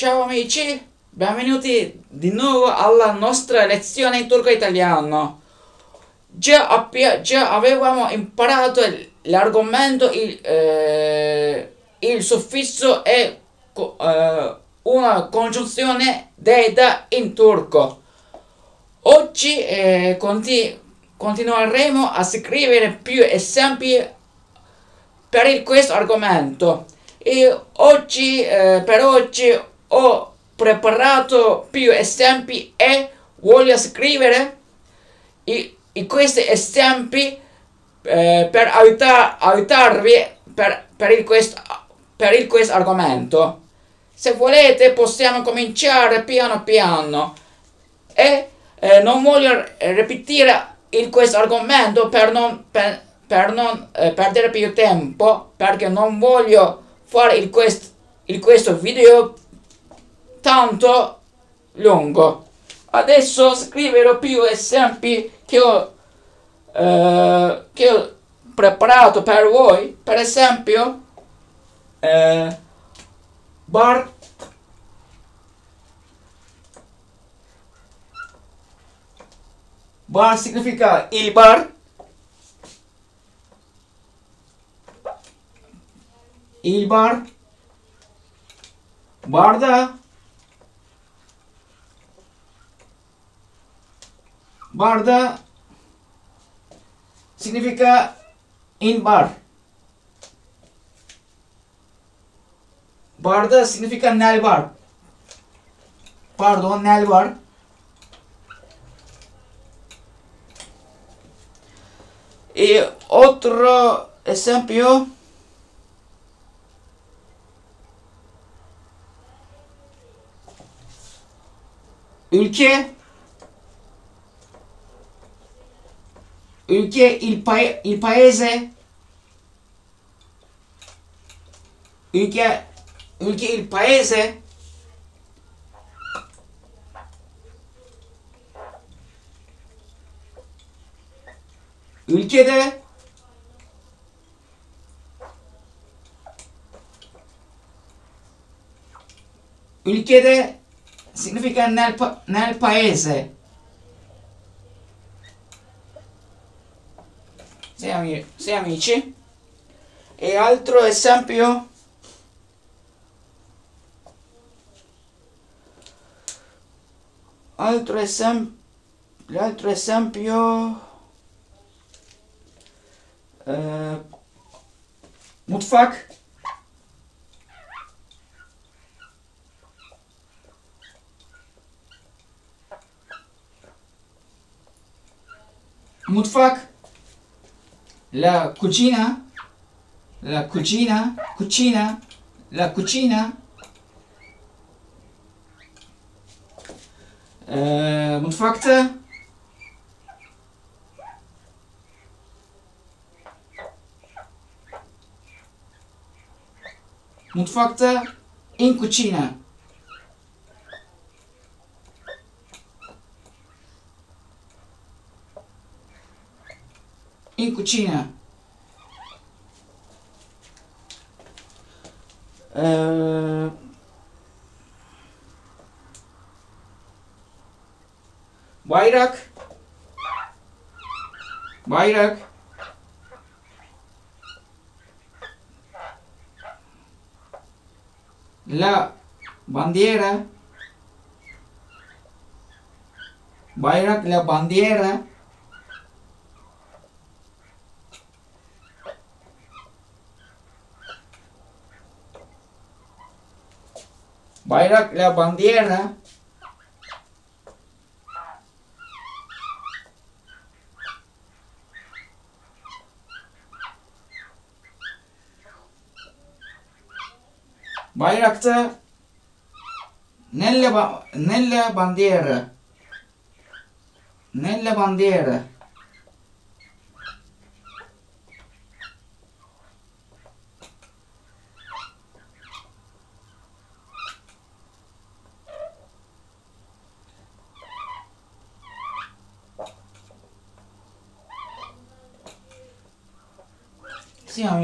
Ciao amici, benvenuti di nuovo alla nostra lezione in turco italiano. Già, già avevamo imparato l'argomento, il, eh, il suffisso e co- eh, una congiunzione detta in turco. Oggi eh, conti- continueremo a scrivere più esempi per questo argomento. E oggi, eh, per oggi ho preparato più esempi e voglio scrivere i, i questi esempi eh, per aiutar, aiutarvi per, per, il questo, per il questo argomento. Se volete possiamo cominciare piano piano e eh, non voglio ripetere il questo argomento per non, per, per non eh, perdere più tempo perché non voglio fare il quest, il questo video tanto lungo. Adesso scriverò più esempi che ho, eh, che ho preparato per voi. Per esempio, eh, bar bar significa il bar il bar barda barda significa in bar. Barda significa nel bar. Pardon nel bar. E otro esempio. Ülke ülke il, pa il paese? Ülke ülke il paese? Ülkede ülkede significa nel, pa nel paese. Sì, amici. Sì, amici. E altro esempio? Altro esempio? L'altro esempio... Uh, mutfak. mutfak la cucina la cucina cucina la cucina. Uh, mutfakta mutfakta in cucina cucina. Uh, bayrak. Bayrak. La bandiera. Bayrak la Va la bandera. Bayrakta Nelle, ba Nelle Bandiera Nelle Bandiera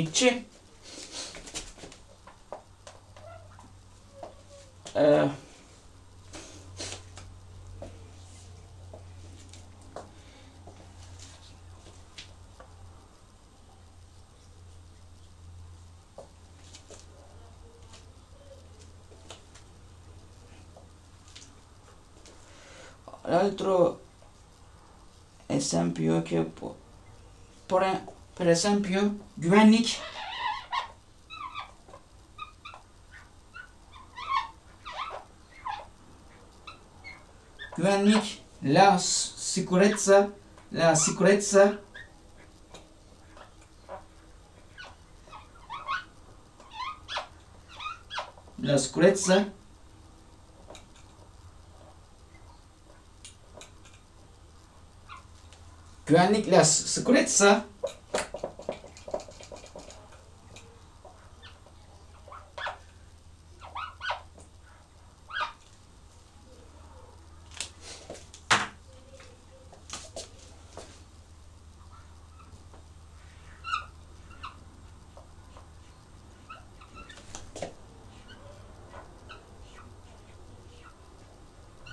amici. eh, l'altro esempio che può per, esempio güvenlik güvenlik la sicurezza la sicurezza la sicurezza güvenlik la sicurezza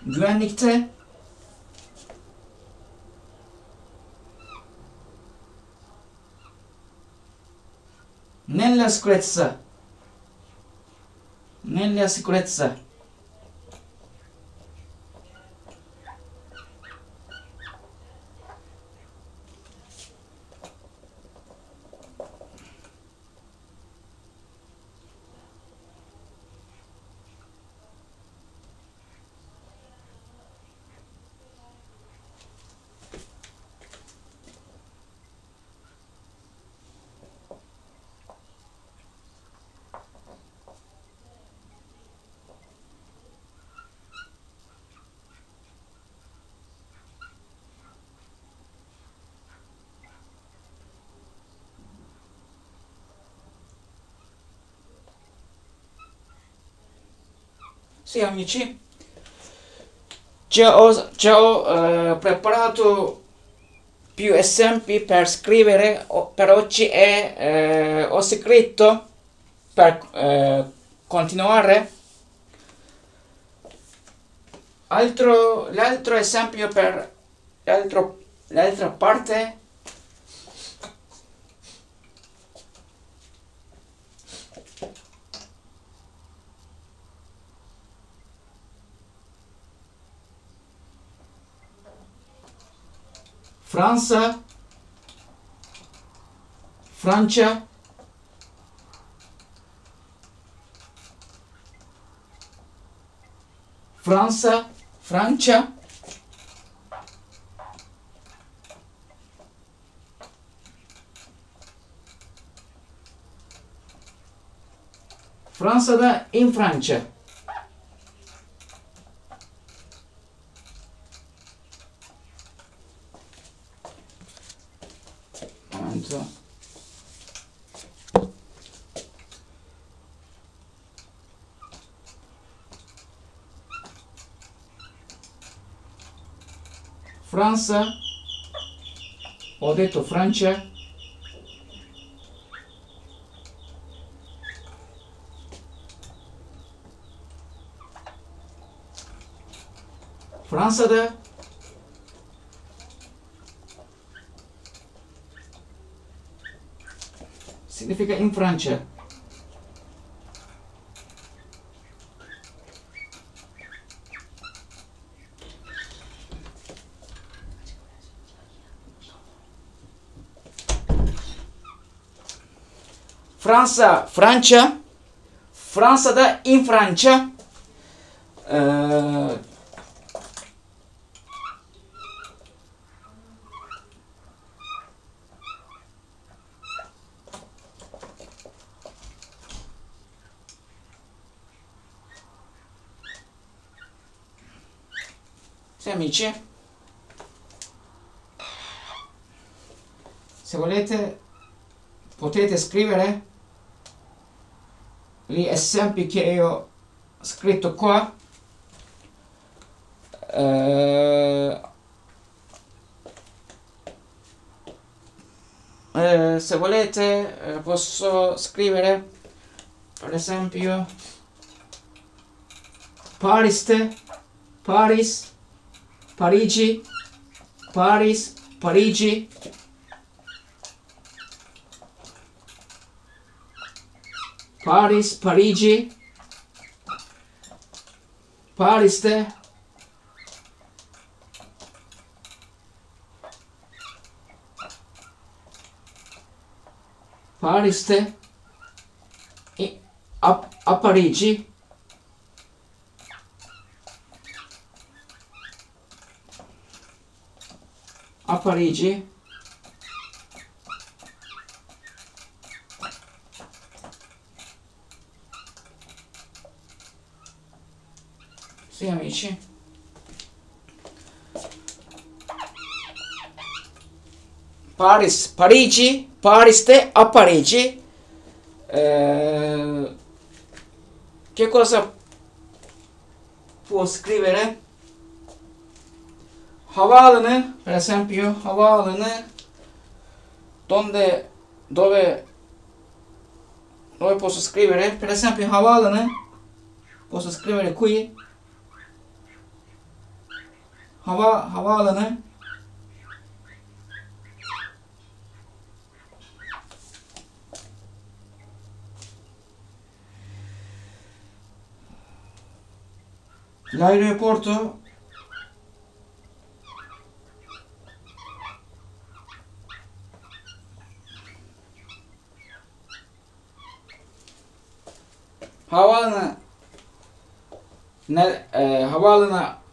güvenlikte nella sicurezza. Nella sicurezza Sì, amici, già ho, già ho eh, preparato più esempi per scrivere per oggi e eh, ho scritto per eh, continuare. Altro, l'altro esempio per l'altra parte Franza, Francia, Franza, Francia, Fransa'da in Francia. Franza, ho detto Francia, Fransa'da significa in Francia. Franza, Francia, Fransa'da in Francia. Eee, Sì, amici, se volete potete scrivere gli esempi che io ho scritto qua. Eh, eh, se volete eh, posso scrivere per esempio Paris'te Paris Parigi Paris Parigi Paris Parigi. Paris'te Paris'te a, a Parigi. A Parigi Amici Paris, Parigi, Pariste a Parigi eh, che cosa può scrivere? Havaalanı, per esempio, havaalanı donde, dove, dove posso scrivere? Per esempio, havaalanı posso scrivere qui. Hava, havaalanı L'aeroporto havaalanı. Ne, e, havaalanı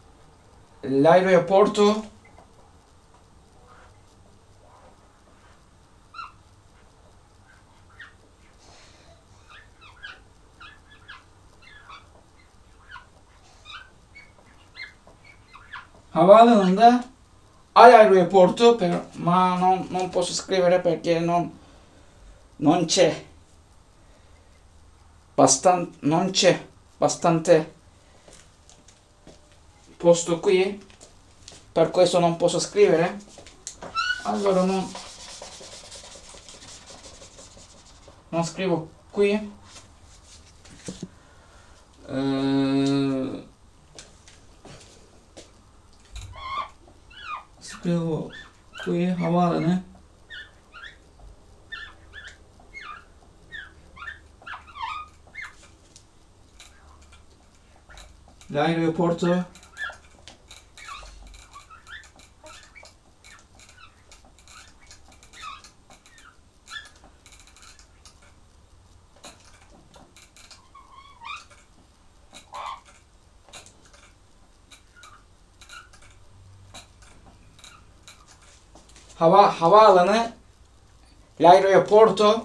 l'aeroporto havaalanında all'aeroporto per, ma non, non posso scrivere perché non, non c'è bastan, non c'è bastante posto qui. Per questo non posso scrivere. Allora non, non scrivo qui. Eh, scrivo qui havaalanı L'aeroporto Hava havaalanı L'aeroporto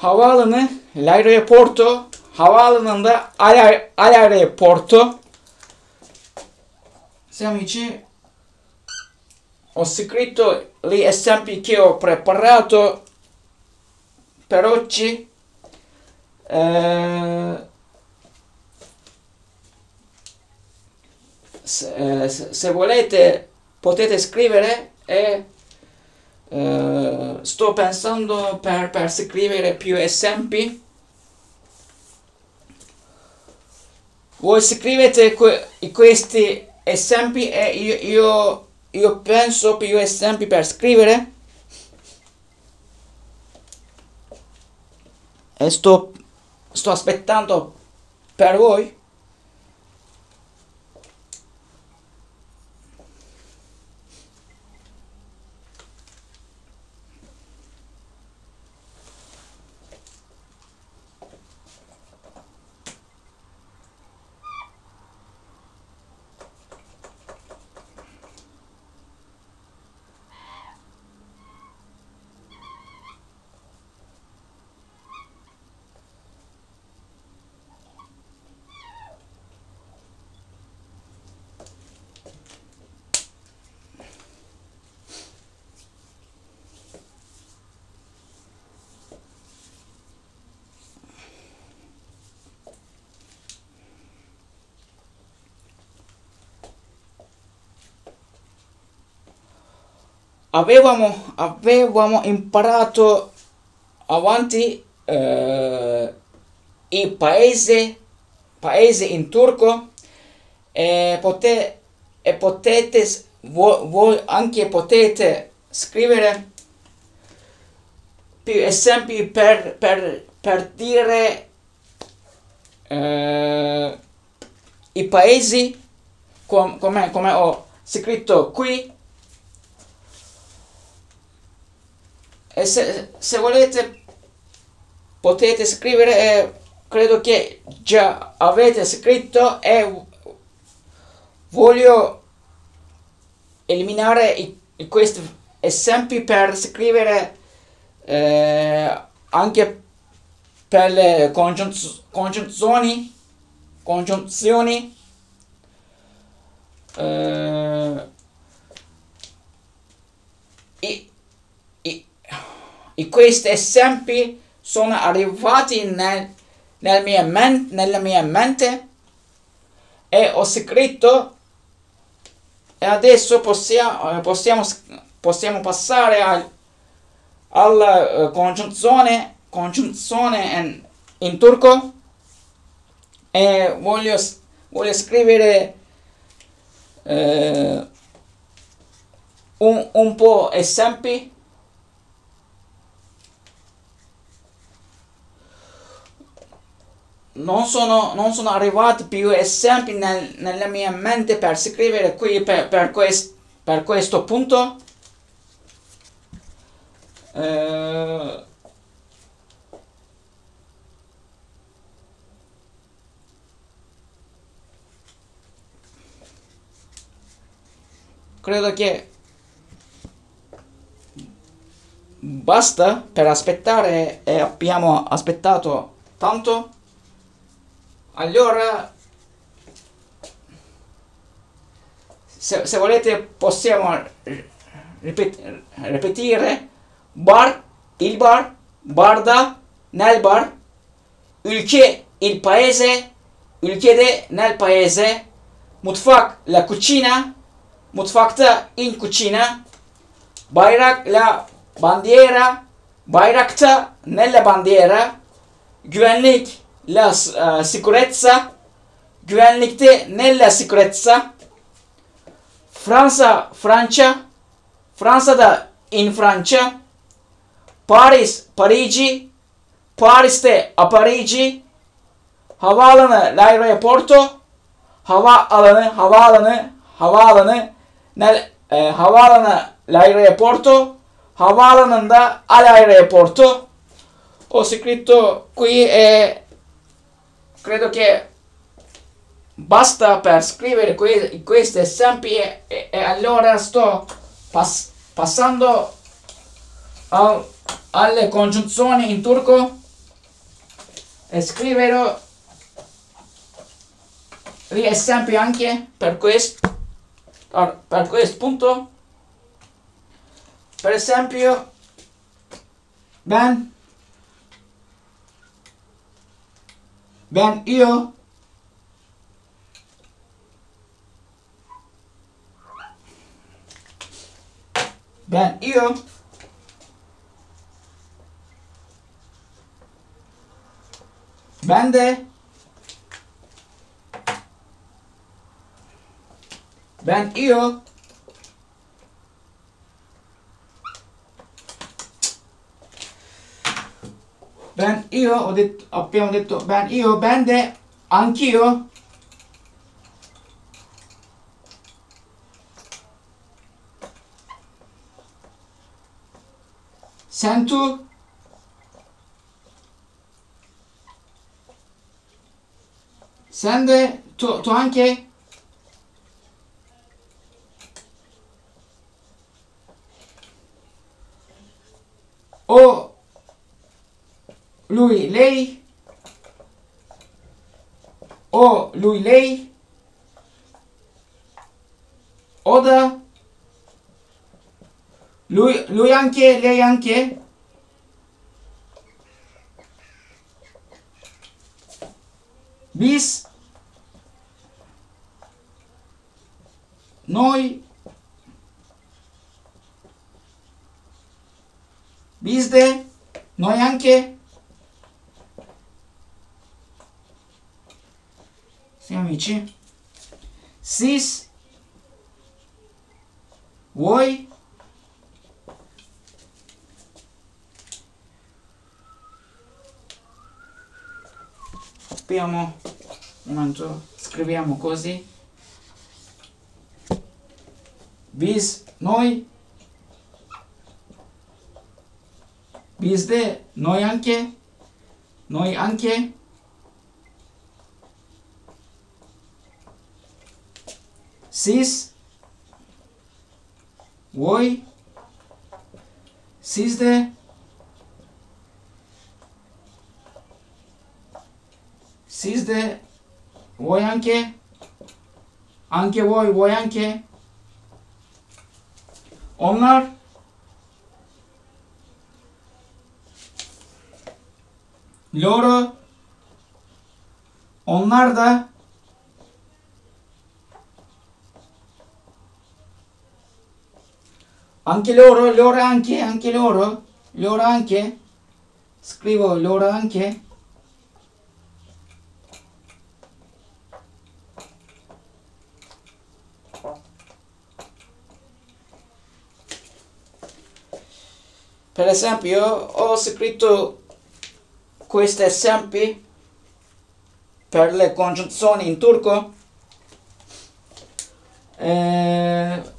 Havaalanı L'aeroporto Havaalanında al- all'aeroporto Se amici ho scritto gli esempi che ho preparato per oggi. Eh, se, eh, se volete potete scrivere e eh, sto pensando per, per scrivere più esempi. Voi scrivete que- questi esempi e io, io, io penso più esempi per scrivere. E sto, sto aspettando per voi. Avevamo, avevamo imparato avanti eh, il paese, paese in turco e, pote, e potete voi, voi anche potete scrivere più esempi per, per, per dire eh, i paesi com, come, come ho scritto qui e se, se volete potete scrivere eh, credo che già avete scritto e voglio eliminare i, questi esempi per scrivere eh, anche per le congiunz- congiunzioni congiunzioni eh, i questi esempi sono arrivati nel, nel mia men- nella mia mente. E ho scritto e adesso possiamo, eh, possiamo, possiamo passare al, alla uh, congiunzione, congiunzione in, in, turco. E voglio, voglio scrivere uh, un, un po' esempi non sono, non sono arrivati più esempi nel, nella mia mente per scrivere qui per, per, quest, per questo punto. Eh, credo che basta per aspettare e abbiamo aspettato tanto allora se, se volete possiamo ripet, ripetire bar il bar barda nel bar ülke il paese ülkede nel paese mutfak la cucina mutfakta in cucina bayrak la bandiera bayrakta nella bandiera güvenlik la uh, sicurezza, güvenlikte nella sicurezza, Fransa, Francia, Fransa'da in Francia, Paris, Parigi, Paris'te a Parigi, havaalanı l'aeroporto, hava alanı, havaalanı, havaalanı, nel, e, havaalanı l'aeroporto, havaalanında all'aeroporto. Ho scritto qui e credo che basta per scrivere que questi esempi e, e, e, allora sto pass passando al, alle congiunzioni in turco e scriverò gli esempi anche per questo per questo punto. Per esempio ben Ben io. Ben io. Ben de. Ben io Ben io ho detto, abbiamo detto ben io, ben de, anch'io. Sento. Sende, tu, tu anche? O lui, lei, o lui, lei, Oda, lui, lui anche, lei anche, bis, noi, Sizde? Noi anche? Sì, amici? Sis? Voi? Abbiamo un momento, scriviamo così. Bis, noi? Bizde, noi anche? Noi anche? Siz? Voi? Sizde? Sizde? Voi anche? Anche voi, voi anche? Onlar? Loro? Onlar da? Anche loro? Loro anche? Anche loro? Loro anche? Scrivo loro anche? Per esempio, ho scritto questi esempi per le congiunzioni in turco. Eh,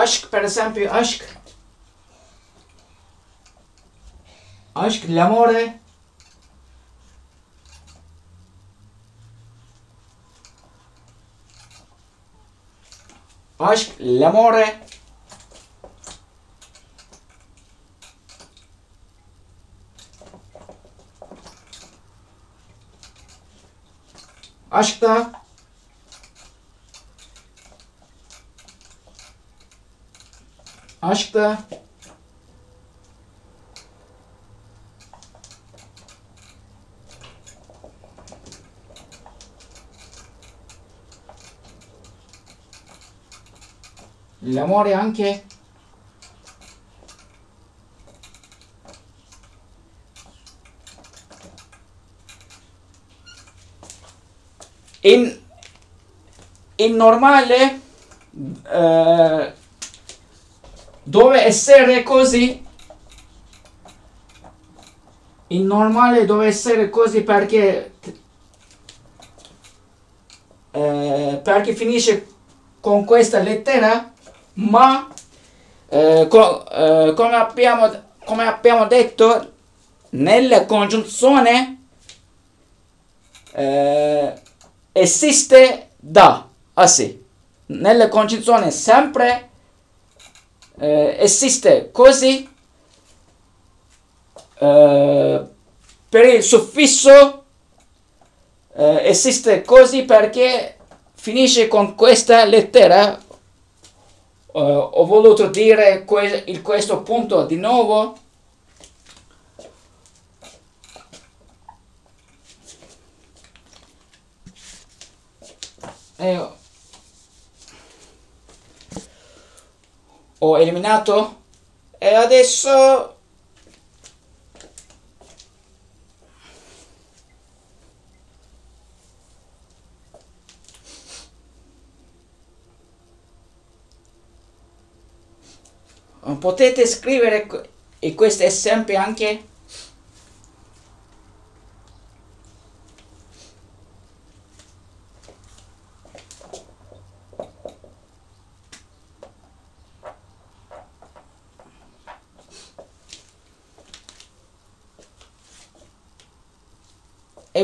aşk, per esempio, aşk. Aşk, l'amore. Aşk, l'amore. Aşk Aşk da. L'amore anche. İn, in normale eh, essere così? In normale deve essere così perché eh, perché finisce con questa lettera ma eh, co- eh, come, abbiamo, come abbiamo detto nella congiunzione eh, esiste da ah sì nella congiunzione sempre eh, esiste così eh, per il suffisso eh, esiste così perché finisce con questa lettera. Eh, ho voluto dire que- il, questo punto di nuovo. E ho eliminato? E adesso potete scrivere e questi esempi anche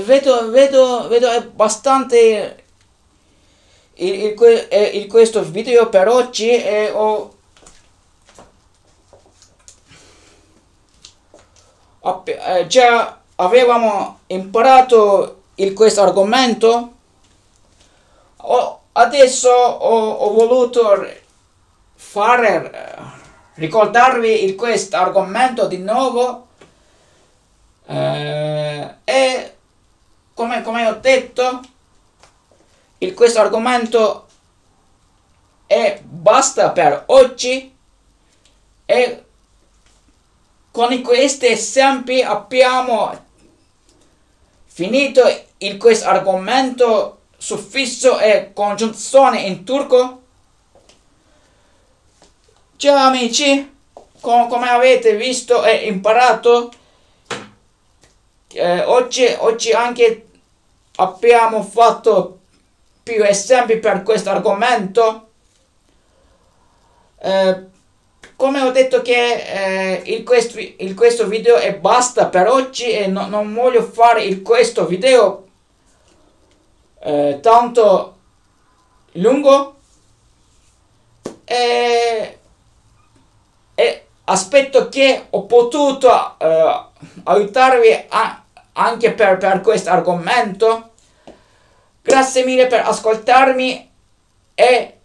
vedo, vedo, vedo abbastanza il, il, il questo video per oggi e ho eh, già avevamo imparato il, questo argomento. Adesso ho, ho voluto fare eh, ricordarvi il, questo argomento di nuovo. Eh, e come, come ho detto, il, questo argomento è basta per oggi e con questi esempi abbiamo finito il questo argomento suffisso e congiunzione in turco. Ciao amici, com come avete visto e imparato, eh, oggi, oggi anche abbiamo fatto più esempi per questo argomento. Eh, come ho detto che eh, il, questo, il, questo video è basta per oggi e no, non voglio fare il, questo video eh, tanto lungo e, e, aspetto che ho potuto eh, aiutarvi a, anche per, per questo argomento grazie mille per ascoltarmi e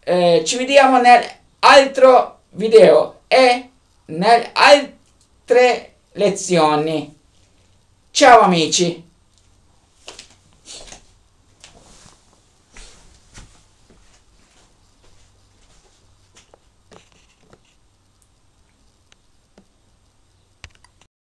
eh, ci vediamo nel altro video e nelle altre lezioni. Ciao amici!